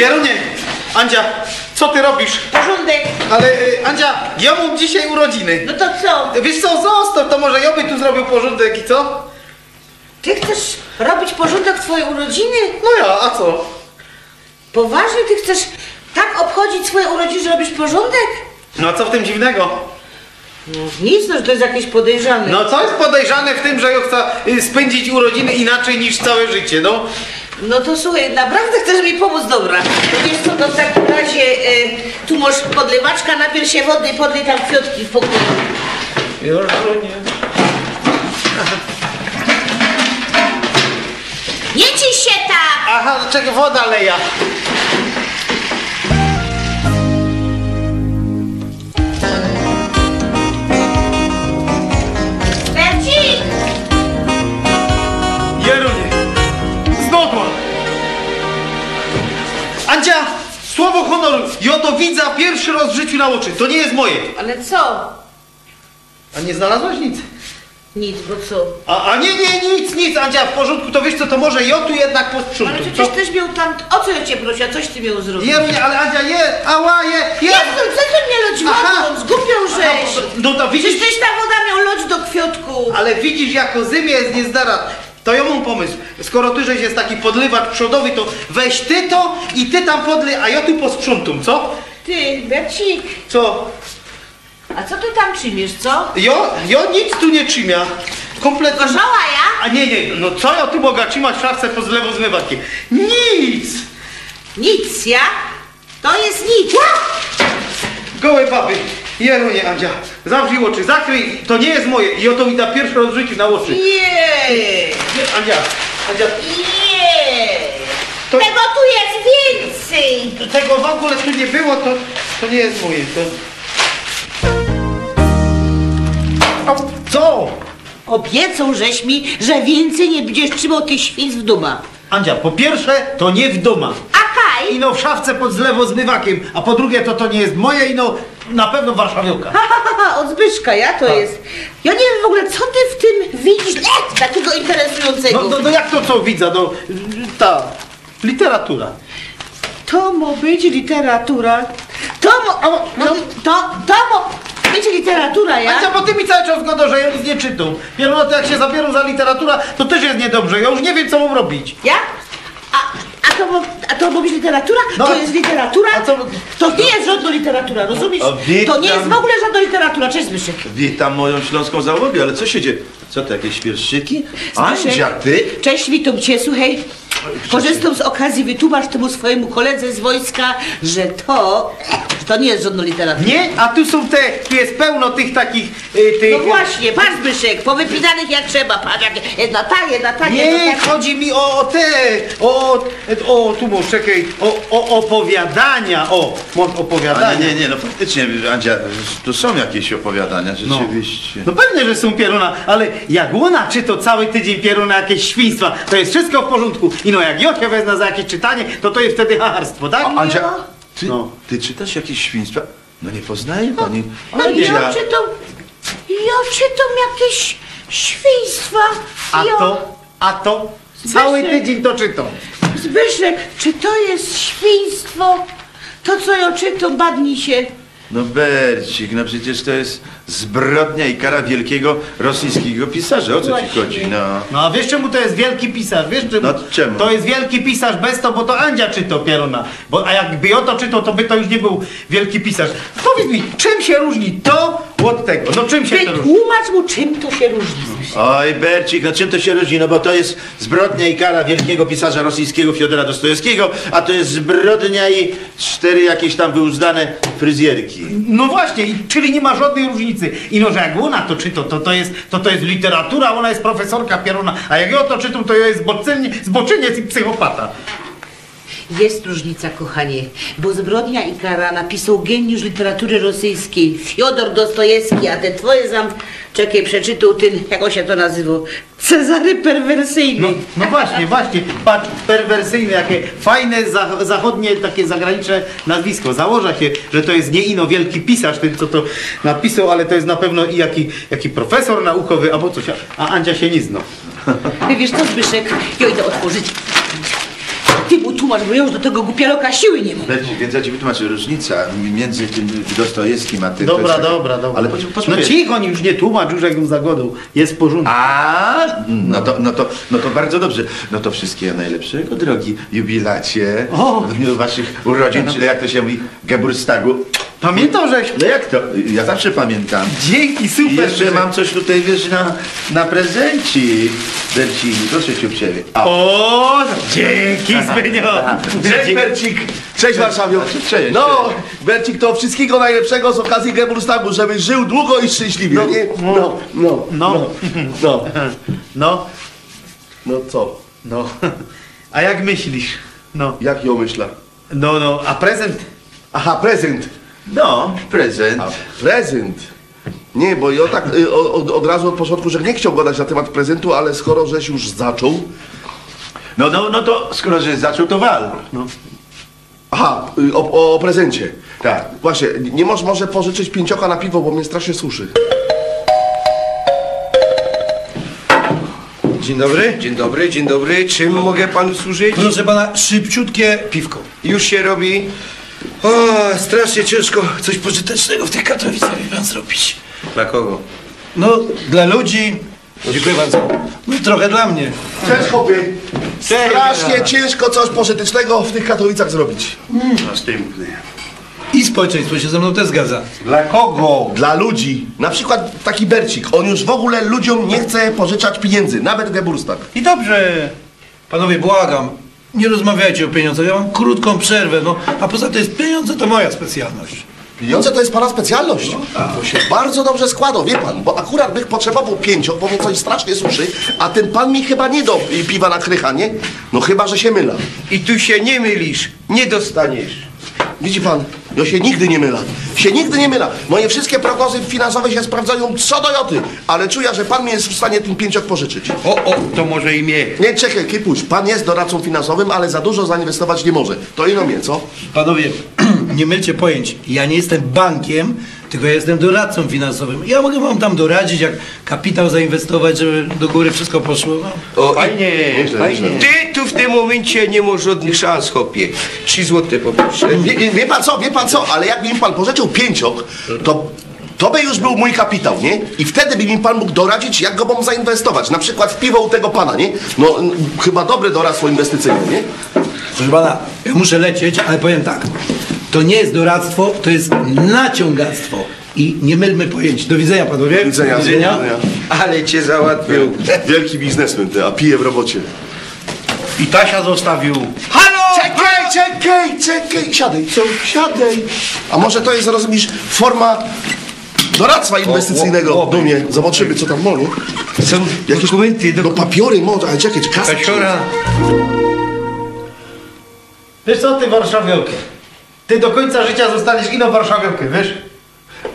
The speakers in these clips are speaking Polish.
Jeronie, Andzia, co ty robisz? Porządek. Ale y, Andzia, ja mam dzisiaj urodziny. No to co? Wiesz co, zostaw, to może ja by tu zrobił porządek i co? Ty chcesz robić porządek w twojej urodziny? No ja, a co? Poważnie ty chcesz tak obchodzić swoje urodziny, że robisz porządek? No a co w tym dziwnego? No nic, no to jest jakieś podejrzane. No co jest podejrzane w tym, że ja chcę y, spędzić urodziny inaczej niż całe życie, no? No to słuchaj, naprawdę chcesz mi pomóc, dobra. To wiesz co, to w takim razie y, tu masz podlewaczka, napierw się wody i podlej tam kwiatki w pokoju. Jeronie. Nie ciś się tak! Aha, czekaj, woda leja. Na oczy, to nie jest moje. Ale co? A nie znalazłaś nic? Nic, bo co? A, a nie, nie, nic, nic, Andzia, w porządku, to wiesz co, to może ja tu jednak Ale posprzątam. przecież też miał tam... O co ja cię prosiła? Coś ty miał zrobić? Jeronie, ale Andzia, je, ała, je, je. To? Co ty mnie Aha. wodą? Zgubią żeś! No to widzisz, Przecież tyś ta woda miał loć do kwiatku. ale widzisz, jako zymie jest niezdara. To ja mam pomysł. Skoro ty żeś jest taki podlywacz przodowy, to weź ty to i ty tam podlej, a ja tu posprzątam, co? Ty, Bercik, Co? a co ty tam przyjmiesz, co? Ja, ja nic tu nie trzymia. Kompletnie. Gorzała ja? A nie, nie, no co ja tu mogę trzymać w szafce pod zlewu zmywarki? Nic! Nic, ja? To jest nic. Gołe baby. Jeronie, Andzia, zamknij oczy, zakryj, to nie jest moje. I oto mi da pierwszy raz w życiu na oczy. Nie, Nie, Andzia, Andzia, nie. To- Tego tu jest więcej. Tego w ogóle tu nie było, to, to nie jest moje. To... O, co? Obiecał żeś mi, że więcej nie będziesz trzymał tych świństw w duma. Andzia, po pierwsze, to nie w doma. A kaj? I no w szafce pod zlewozmywakiem, a po drugie to to nie jest moje i no na pewno warszawiówka. Ha, ha, ha, ha, od Zbyszka, ja to Tak. jest. Ja nie wiem w ogóle, co ty w tym widzisz e, takiego interesującego. No, no, no jak to co widzę, no ta literatura. To ma być literatura. To mo, o, no, to, to mo być literatura, ja? Andzia, bo ty mi cały czas zgoda, że ja nic nie czytam. Pierno, to jak się zabierą za literatura, to też jest niedobrze. Ja już nie wiem, co mam robić. Ja? A, a, to, ma, a to ma być literatura? No, to jest literatura? a co- To nie jest żadna literatura, rozumiesz? A witam. To nie jest w ogóle żadna literatura. Cześć Zbyszek. Witam moją śląską załogę, ale co się dzieje? Co to, jakieś świerszczyki? Zbyszek. Andzia, ty? Cześć, witam cię, słuchaj. Korzystam z okazji, wytłumacz temu swojemu koledze z wojska, że to, że to nie jest żadna literatura. Nie? A tu są te, tu jest pełno tych takich, y, tych... No właśnie, patrz Zbyszek, powypinanych jak trzeba, patrz, jak jedna ta, jedna ta, Nie, jedna ta. chodzi mi o, o te, o, o, o tu mów, czekaj, o, o opowiadania, o, A opowiadania. nie, nie, nie, no faktycznie, Andzia, tu są jakieś opowiadania, rzeczywiście. No pewnie, że są pieruna, ale jak ona czyta cały tydzień pieruna jakieś świństwa, to jest wszystko w porządku. I no jak ja się wezmę za jakieś czytanie, to to jest wtedy hacharstwo, tak? A, Andzia, ty, No. ty czytasz jakieś świństwa? No nie poznaje pani. No ja Andzia. czytam, ja czytam jakieś świństwa. A ja... to, a to, cały Zbyszek. tydzień to czytam. Zbyszek, czy to jest świństwo? To co ja czytam, badnij się. No Bercik, no przecież to jest zbrodnia i kara wielkiego rosyjskiego pisarza. O co ci chodzi? No. No a wiesz czemu to jest wielki pisarz? Wiesz czemu? No, czemu? To jest wielki pisarz bez to, bo to Andzia czyta pieruna. Bo, a jakby ja to czytał, to by to już nie był wielki pisarz. Powiedz mi, czym się różni to od tego? No czym się to różni? Wytłumacz mu, czym to się różni. Oj, Bercik, no czym to się różni? No bo to jest zbrodnia i kara wielkiego pisarza rosyjskiego Fiodora Dostojewskiego, a to jest zbrodnia i cztery jakieś tam wyuzdane fryzjerki. No właśnie, i- czyli nie ma żadnej różnicy. I no, że jak ona to czyta, to to jest, to to jest literatura, ona jest profesorka pieruna, a jak ja to czytam, to ja jest zboczyniec, zboczyniec i psychopata. Jest różnica, kochanie, bo Zbrodnia i kara napisał geniusz literatury rosyjskiej Fiodor Dostojewski, a te twoje zam... Czekaj, przeczytał ten, jak on się to nazywał, Cezary Perwersyjny. No, no właśnie, właśnie, patrz, perwersyjne, jakie fajne, za, zachodnie, takie zagraniczne nazwisko. Założa się, że to jest nie ino wielki pisarz, ten co to napisał, ale to jest na pewno i jaki, jaki profesor naukowy, albo coś, a Andzia się nie zna. Wiesz co, Zbyszek, ja idę otworzyć. Ty mu tłumacz, bo ja już do tego głupialoka siły nie mam. Bercik, więc ja ci wytłumaczę, różnica między tym Dostojewskim a tym... Dobra, jest dobra, dobra. Ale no cicho, już nie tłumacz, już jak ją zagodą. Jest w porządku. A, no to, no, to, no to bardzo dobrze. No to wszystkiego najlepszego, drogi jubilacie. O! W dniu waszych urodzin, czyli jak to się mówi, Geburstagu. Pamiętam, żeś... No jak to? Ja zawsze pamiętam. Dzięki, I super. jeszcze że- mam coś tutaj, wiesz, na, na prezencik. Bercik, proszę cię uprzejmie. O, dzięki, Zbynio. Cześć Bercik! Cześć Warszawiu! Cześć, No, cześć. Bercik, to wszystkiego najlepszego z okazji Geburstagu, żebyś żył długo i szczęśliwie, No, nie? No, no, No. no, No, no co? no. A jak myślisz? No, Jak ją myślę? no, no, a prezent? Aha, prezent! No, prezent. Prezent! Nie, bo ja tak y, od, od razu od początku, że nie chciał gadać na temat prezentu, ale skoro żeś już zaczął... No, no, no to skoro że zaczął, to wal. Aha, y, o, o prezencie. Tak. Właśnie, nie możesz może pożyczyć pięcioka na piwo, bo mnie strasznie suszy. Dzień dobry. Dzień dobry, dzień dobry. Czym mogę panu służyć? Proszę pana, szybciutkie piwko. Już się robi. O, strasznie ciężko coś pożytecznego w tych Katowicach wie pan zrobić. Dla kogo? No, dla ludzi. Dziękuję bardzo. No trochę dla mnie. Cześć chłopie! Strasznie ciężko coś pożytecznego w tych Katowicach zrobić. Następny. I społeczeństwo się ze mną też zgadza. Dla kogo? Dla ludzi. Na przykład taki Bercik. On już w ogóle ludziom nie chce pożyczać pieniędzy, nawet Geburstak. I dobrze. Panowie, błagam. Nie rozmawiajcie o pieniądzach. Ja mam krótką przerwę, no. A poza tym pieniądze to moja specjalność. Pieniądze to jest pana specjalność. To się bardzo dobrze składa, wie pan, bo akurat bych potrzebował pięcio, bo mnie coś strasznie suszy, a ten pan mi chyba nie do piwa na krycha, nie? No chyba, że się myla. I tu się nie mylisz, nie dostaniesz. Widzi pan, ja się nigdy nie myla. Się nigdy nie myla. Moje wszystkie prognozy finansowe się sprawdzają co do joty, ale czuję, że pan mi jest w stanie ten pięciok pożyczyć. O, o, to może i mnie. Nie, czekaj, Kipuś, pan jest doradcą finansowym, ale za dużo zainwestować nie może. To ino mnie, co? Panowie, nie mylcie pojęć. Ja nie jestem bankiem, tylko ja jestem doradcą finansowym. Ja mogę wam tam doradzić, jak kapitał zainwestować, żeby do góry wszystko poszło. No. O, Fajnie, fajnie. Ty tu w tym momencie nie masz żadnych szans, chłopie. Trzy złote poproszę. Wie, wie, wie pan co, wie pan co, ale jakby mi pan pożyczył pięciok, to to by już był mój kapitał, nie? I wtedy by mi pan mógł doradzić, jak go mam zainwestować. Na przykład w piwo u tego pana, nie? No chyba dobre doradztwo inwestycyjne, nie? Proszę pana, ja muszę lecieć, ale powiem tak. To nie jest doradztwo, to jest naciągactwo. I nie mylmy pojęć. Do widzenia panowie. Do widzenia. Do widzenia. Ale cię załatwił. Wielki biznesmen, ty, a pije w robocie. I Tasia zostawił. Halo! Czekaj, czekaj, czekaj! Siadaj, co? Siadaj! A może to jest, rozumiesz, forma doradztwa inwestycyjnego do mnie. Zobaczymy, co tam może. Są Jakieś dokumenty do No papiory, może, ale czekaj, kasę. kasiora. Wiesz co, ty warszawiałkę? Ty do końca życia zostaniesz ino warszawiałkę, wiesz?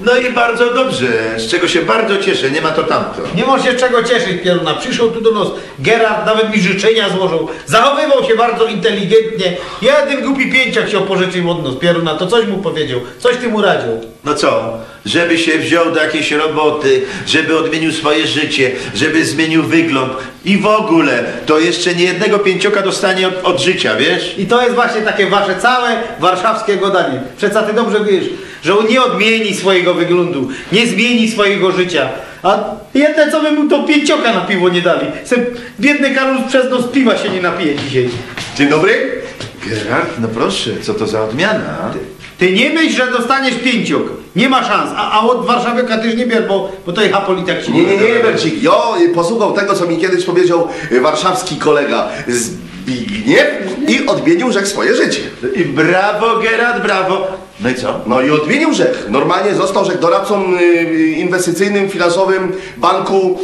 No i bardzo dobrze, z czego się bardzo cieszę, nie ma to tamto. Nie możesz się czego cieszyć, Pieruna. Przyszedł tu do nas. Gerard nawet mi życzenia złożył. Zachowywał się bardzo inteligentnie. Jeden głupi pięciak się pożyczył od nas, Pieruna. To coś mu powiedział. Coś ty mu radził. No co, żeby się wziął do jakiejś roboty, żeby odmienił swoje życie, żeby zmienił wygląd i w ogóle, to jeszcze nie jednego pięcioka dostanie od, od życia, wiesz? I to jest właśnie takie wasze całe warszawskie gadanie. Przeca ty dobrze wiesz, że on nie odmieni swojego wyglądu, nie zmieni swojego życia. A jedne co by mu to pięcioka na piwo nie dali. Se biedny Karol przez nos piwa się nie napije dzisiaj. Dzień dobry. Gerard, no proszę, co to za odmiana? Ty nie myśl, że dostaniesz pięciok. Nie ma szans. A, a od Warszawiaka też nie bier, bo, bo to jest Hapolitak się Nie, nie, nie, Bercik. Jo posłuchał tego, co mi kiedyś powiedział y, warszawski kolega Zbigniew i odmienił rzek swoje życie. I brawo, Gerard, brawo. No i co? No i odmienił rzek. Normalnie został rzek doradcą y, y, inwestycyjnym, finansowym banku...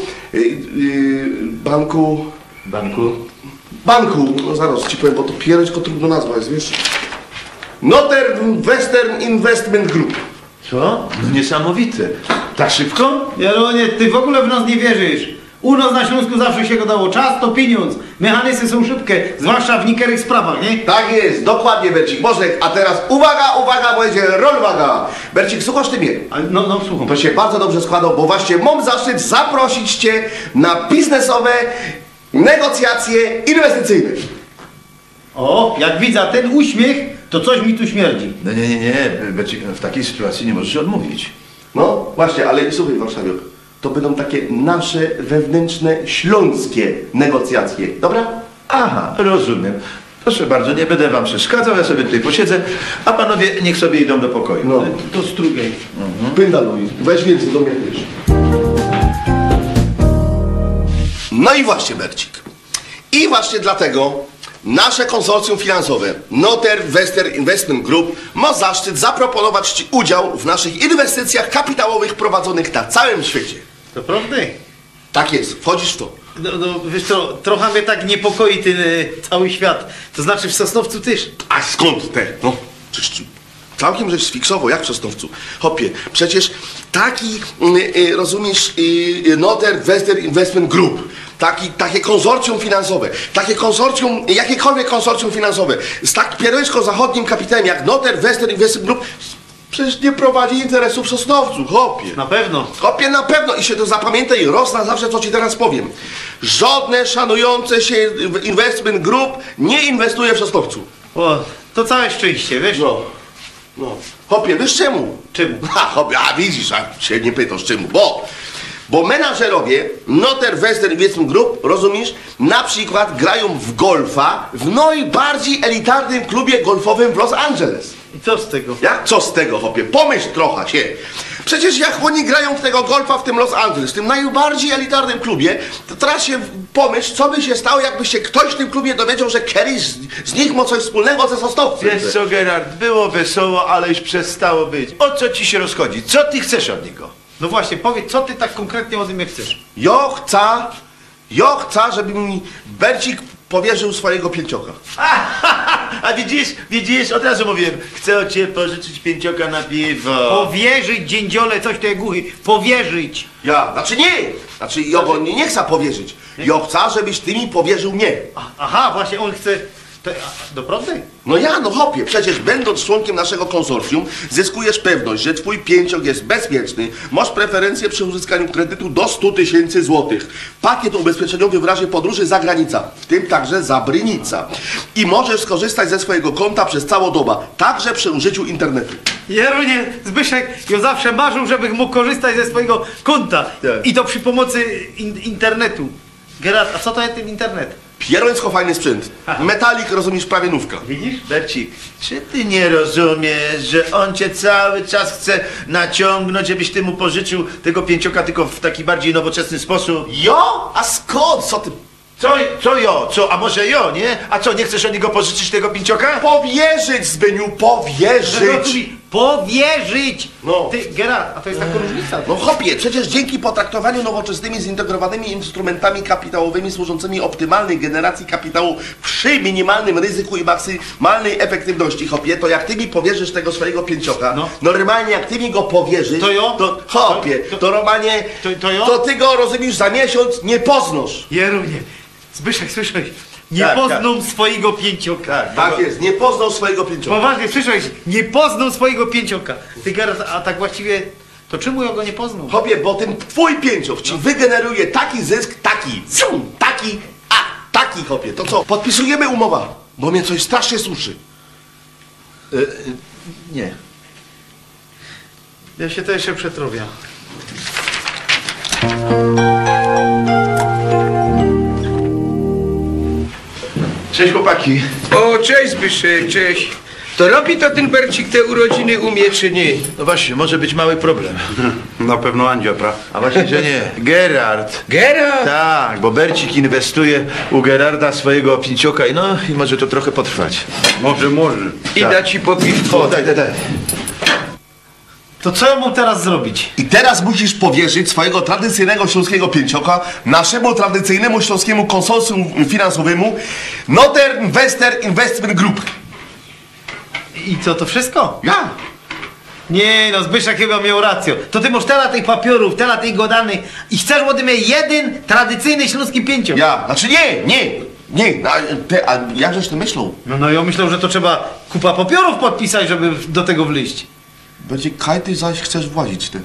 Banku... Banku? Banku, no zaraz ci powiem, bo to piereczko trudno nazwa jest, wiesz? Northern Western Investment Group. Co? No niesamowite. Tak szybko? Jeronie, ty w ogóle w nas nie wierzysz. U nas na Śląsku zawsze się gadało. Czas to pieniądz. Mechanizmy są szybkie, zwłaszcza w niektórych sprawach, nie? Tak jest, dokładnie Bercik. Bożek, a teraz uwaga, uwaga, będzie rolwaga. Bercik, słuchasz ty mnie? A, no, no, słucham. To się bardzo dobrze składał, bo właśnie mam zaszczyt zaprosić Cię na biznesowe negocjacje inwestycyjne. O, jak widzę ten uśmiech, to coś mi tu śmierdzi. No nie, nie, nie, Becik, w takiej sytuacji nie możesz odmówić. No właśnie, ale słuchaj Warszawiok, to będą takie nasze wewnętrzne śląskie negocjacje, dobra? Aha, rozumiem. Proszę bardzo, nie będę wam przeszkadzał, ja sobie tutaj posiedzę, a panowie niech sobie idą do pokoju. No. To strugej. Pyndaluj, weź więcej do mnie też. No i właśnie Bercik. I właśnie dlatego nasze konsorcjum finansowe Noter Wester Investment Group ma zaszczyt zaproponować Ci udział w naszych inwestycjach kapitałowych prowadzonych na całym świecie. To prawda? Tak jest, wchodzisz w to. No, no wiesz co, trochę mnie tak niepokoi ten e, cały świat. To znaczy w Sosnowcu też. A skąd te? No, przecież całkiem żeś sfiksował, jak w Sosnowcu. Hopie, przecież taki, y, y, rozumiesz, y, Noter Wester Investment Group, taki, takie konsorcjum finansowe, takie konsorcjum, jakiekolwiek konsorcjum finansowe, z tak pierwiejsko-zachodnim kapitałem jak Noter Wester Investment Group, przecież nie prowadzi interesów Sosnowcu, hopie. Na pewno. Hopie na pewno i się to zapamiętaj raz na zawsze, co ci teraz powiem. Żadne szanujące się investment group nie inwestuje w Sosnowcu. O, to całe szczęście, wiesz? No, no. Hopie, wiesz czemu? Czemu? Ha, a widzisz, a się nie pytasz czemu, bo... Bo menadżerowie Noter Western Investment Group, rozumiesz, na przykład grają w golfa w najbardziej elitarnym klubie golfowym w Los Angeles. I co z tego? Jak co z tego, hopie? Pomyśl trochę się. Przecież jak oni grają w tego golfa w tym Los Angeles, w tym najbardziej elitarnym klubie, to teraz się pomyśl, co by się stało, jakby się ktoś w tym klubie dowiedział, że Kerry z, z nich ma coś wspólnego ze Sosnowcem. Wiesz co, Gerard, było wesoło, ale już przestało być. O co ci się rozchodzi? Co ty chcesz od niego? No właśnie, powiedz, co ty tak konkretnie ode mnie chcesz? Ja chcę, chcę, żeby mi Bercik powierzył swojego pięcioka. A widzisz, widzisz, od razu mówiłem, chcę od ciebie pożyczyć pięcioka na piwo. Powierzyć, dziędziole, coś ty głuchy. Powierzyć. Ja, znaczy nie, znaczy ja go nie, nie chcę powierzyć. Ja chcę, żebyś ty mi powierzył mnie. A, aha, właśnie on chce... To, a, doprawdy? No ja, no hopie, przecież będąc członkiem naszego konsorcjum, zyskujesz pewność, że twój pięciok jest bezpieczny, masz preferencje przy uzyskaniu kredytu do 100 tysięcy złotych, pakiet ubezpieczeniowy w razie podróży za granicę, w tym także za Brynica. I możesz skorzystać ze swojego konta przez całą dobę, także przy użyciu internetu. Jerunie, Zbyszek, ja zawsze marzył, żebym mógł korzystać ze swojego konta. Tak. I to przy pomocy in, internetu. Gerard, a co to jest ten internet? Pierońsko fajny sprzęt. Metalik, rozumiesz, prawie nówka. Widzisz, Bercik, czy ty nie rozumiesz, że on cię cały czas chce naciągnąć, żebyś ty mu pożyczył tego pięcioka tylko w taki bardziej nowoczesny sposób? Jo? A skąd? Co ty? Co, co jo? Co, a może jo, nie? A co, nie chcesz od niego pożyczyć tego pięcioka? Powierzyć, Zbyniu, powierzyć! Powierzyć! No. Ty, Gerard, a to jest taka różnica. No hopie, przecież dzięki potraktowaniu nowoczesnymi, zintegrowanymi instrumentami kapitałowymi służącymi optymalnej generacji kapitału przy minimalnym ryzyku i maksymalnej efektywności, hopie, to jak ty mi powierzysz tego swojego pięcioka, No. normalnie jak ty mi go powierzysz, To jo? to hopie, To- to, normalnie, to- to jo? to ty go, rozumiesz, za miesiąc nie poznasz. Jerunie, Zbyszek, słyszałeś? Nie Tak, poznał swojego pięcioka. Tak, Tak jest, nie poznał swojego pięcioka. Poważnie, słyszałeś? Nie poznał swojego pięcioka. Ty, Gerard, a tak właściwie, to czemu ja go nie poznał? Hopie, bo ten twój pięciok ci wygeneruje taki zysk, taki, cium, taki, a, taki hopie. To co, podpisujemy umowa, bo mnie coś strasznie suszy. Y, y, nie. Ja się to jeszcze przetrowię. Cześć chłopaki. O, cześć Zbyszek, cześć. To robi to ten Bercik te urodziny umie, czy nie? No właśnie, może być mały problem. Na pewno Andzia, pra. A właśnie, że nie. Gerard. Gerard! Tak, bo Bercik inwestuje u Gerarda swojego pięcioka i no i może to trochę potrwać. Może, może. I da ci po piwku. O, daj, daj, daj. To co ja mam teraz zrobić? I teraz musisz powierzyć swojego tradycyjnego śląskiego pięcioka naszemu tradycyjnemu śląskiemu konsorcjum finansowemu Northern Western Investment Group. I co, to wszystko? Ja? Nie no, Zbyszek chyba miał rację. To ty masz tyle tych papierów, tyle tych godanych i chcesz ode mnie jeden tradycyjny śląski pięciok. Ja. Znaczy nie, nie, nie. A, te, a jakżeś ty myślał? No, no ja myślę, że to trzeba kupa papierów podpisać, żeby do tego wleść. Będzie kaj ty zaś chcesz włazić ty.